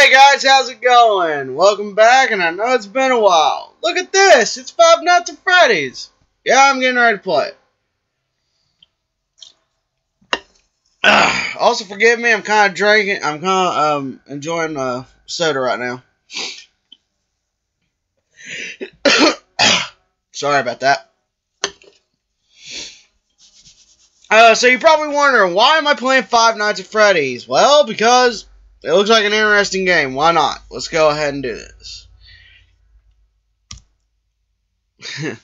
Hey guys, how's it going? Welcome back, and I know it's been a while. Look at this, it's Five Nights at Freddy's. Yeah, I'm getting ready to play it. Ugh, also, forgive me, I'm kind of drinking, I'm kind of um, enjoying uh, soda right now. Sorry about that. Uh, so you're probably wondering, why am I playing Five Nights at Freddy's? Well, because it looks like an interesting game. Why not? Let's go ahead and do this.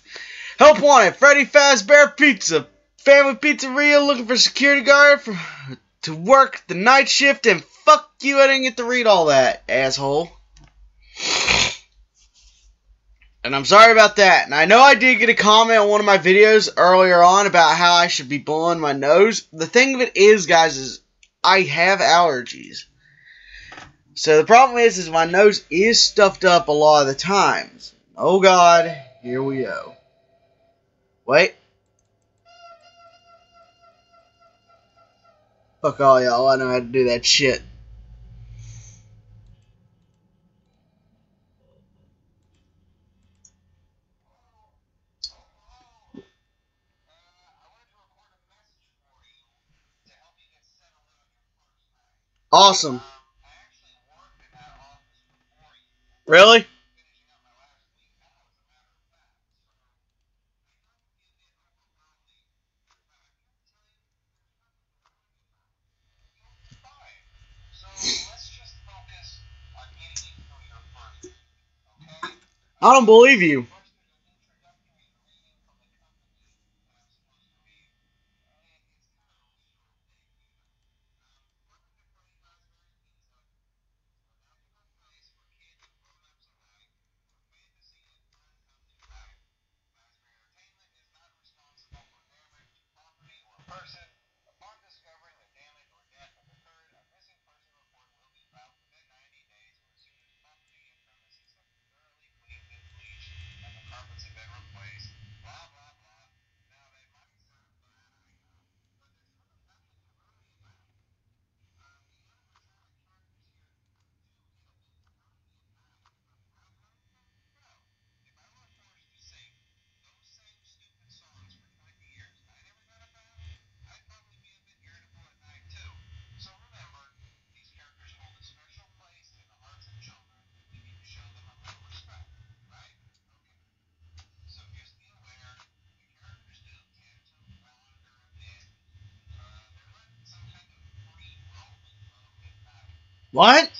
Help wanted. Freddy Fazbear Pizza. Family Pizzeria looking for security guard for, to work the night shift and fuck you, I didn't get to read all that, asshole. And I'm sorry about that. And I know I did get a comment on one of my videos earlier on about how I should be blowing my nose. The thing of it is, guys, is I have allergies. So the problem is, is my nose is stuffed up a lot of the times. Oh God, here we go. Wait. Fuck all y'all, I know how to do that shit. Awesome. Really? I don't believe you. What?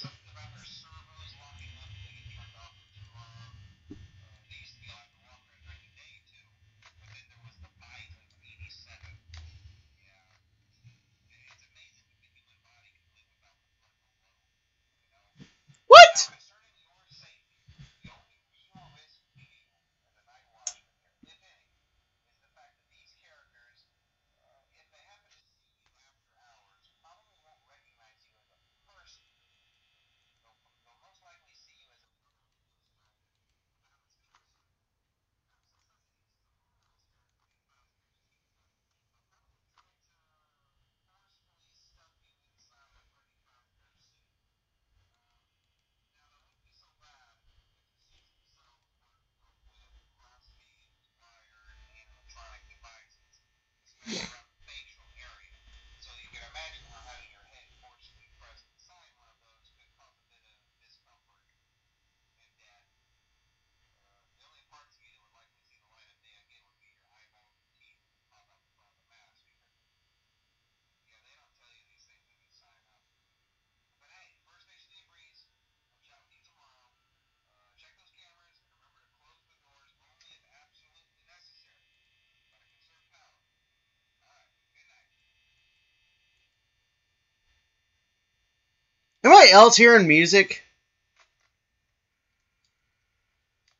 Anybody else hearing music?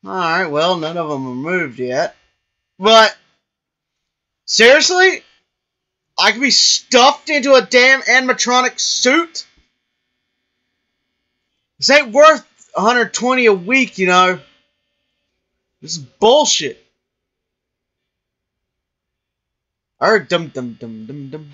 Alright, well, none of them are moved yet. But, seriously? I could be stuffed into a damn animatronic suit? This ain't worth 120 a week, you know. This is bullshit. I heard dum dum dum dum dum.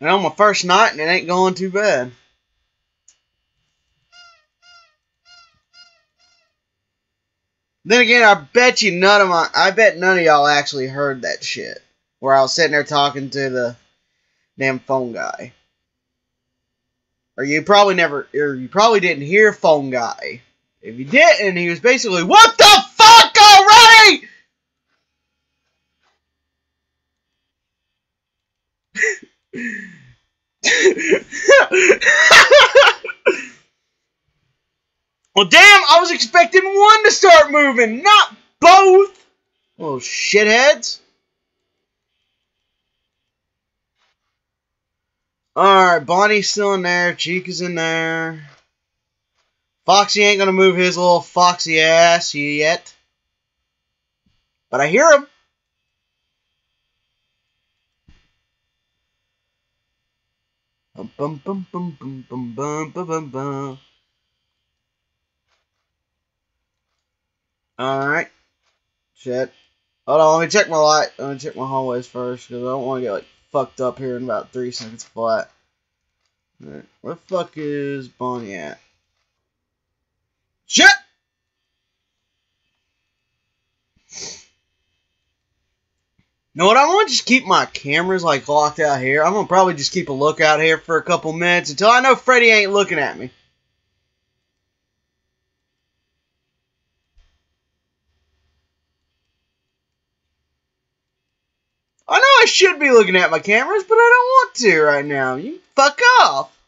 And on my first night, and it ain't going too bad. Then again, I bet you none of my, I bet none of y'all actually heard that shit. Where I was sitting there talking to the damn phone guy. Or you probably never, or you probably didn't hear phone guy. If you didn't, he was basically, what the fuck already? well, damn, I was expecting one to start moving, not both. Little shitheads. Alright, Bonnie's still in there. Chica's in there. Foxy ain't gonna move his little foxy ass yet. But I hear him. Bum bum bum bum bum bum bum bum bum. Alright. Shit. Hold on, let me check my light. Let me check my hallways first, because I don't want to get like fucked up here in about three seconds flat. Right. Where the fuck is Bonnie at? Shit! Know what? I'm gonna just keep my cameras like locked out here. I'm gonna probably just keep a lookout here for a couple minutes until I know Freddy ain't looking at me. I know I should be looking at my cameras, but I don't want to right now. You fuck off.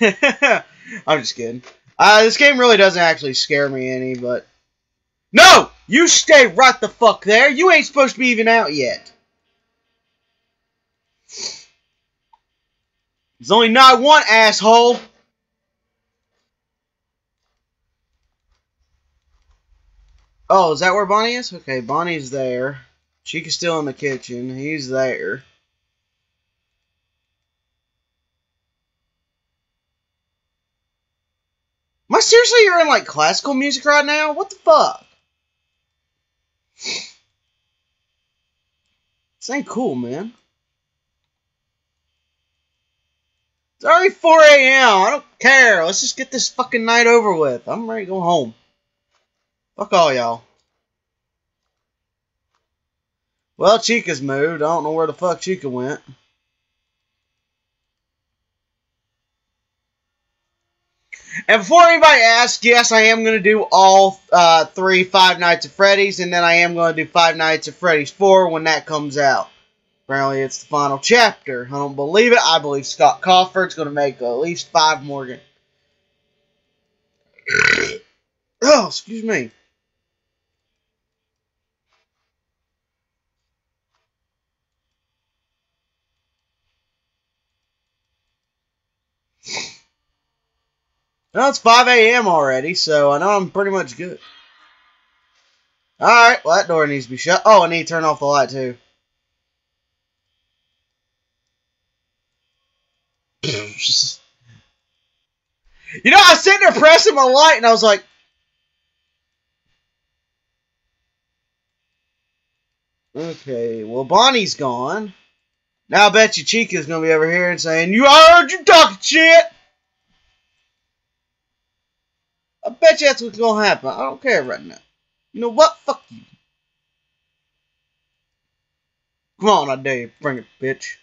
I'm just kidding. Uh, this game really doesn't actually scare me any, but... No! You stay right the fuck there! You ain't supposed to be even out yet! There's only not one asshole! Oh, is that where Bonnie is? Okay, Bonnie's there. Chica's still in the kitchen. He's there. Am I seriously hearing like classical music right now? What the fuck? This ain't cool, man. It's already 4 a.m. I don't care. Let's just get this fucking night over with. I'm ready to go home. Fuck all y'all. Well, Chica's moved. I don't know where the fuck Chica went. And before anybody asks, yes, I am going to do all uh, three Five Nights at Freddy's, and then I am going to do Five Nights at Freddy's 4 when that comes out. Apparently, it's the final chapter. I don't believe it. I believe Scott Cawthon's going to make at least five more. oh, excuse me. Well, it's 5 a.m. already, so I know I'm pretty much good. Alright, well, that door needs to be shut. Oh, I need to turn off the light, too. you know, I was sitting there pressing my light, and I was like... Okay, well, Bonnie's gone. Now I bet you Chica's gonna be over here and saying, You I heard you talking shit! I bet you that's what's gonna happen. I don't care right now. You know what? Fuck you. Come on, I dare you. Bring it, bitch.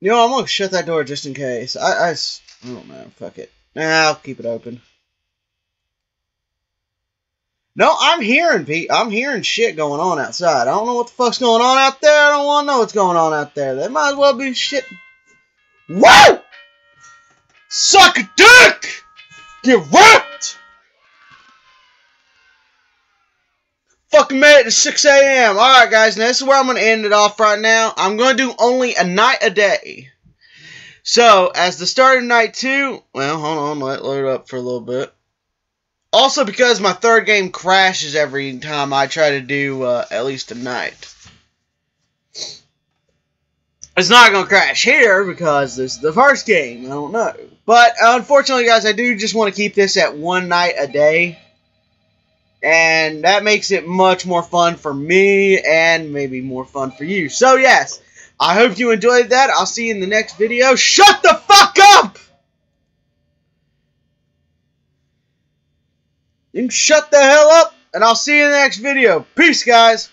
You know, I'm gonna shut that door just in case. I, I, I don't know. Fuck it. Nah, I'll keep it open. No, I'm hearing Pete. I'm hearing shit going on outside. I don't know what the fuck's going on out there. I don't want to know what's going on out there. There might as well be shit. Whoa! Suck a dick! Get ripped! Fucking made it to 6 a.m. Alright, guys, now this is where I'm going to end it off right now. I'm going to do only a night a day. So, as the start of night two, well, hold on, let load up for a little bit. Also, because my third game crashes every time I try to do uh, at least a night. It's not going to crash here because this is the first game. I don't know. But unfortunately, guys, I do just want to keep this at one night a day. And that makes it much more fun for me and maybe more fun for you. So, yes, I hope you enjoyed that. I'll see you in the next video. Shut the fuck up! You can shut the hell up, and I'll see you in the next video. Peace, guys.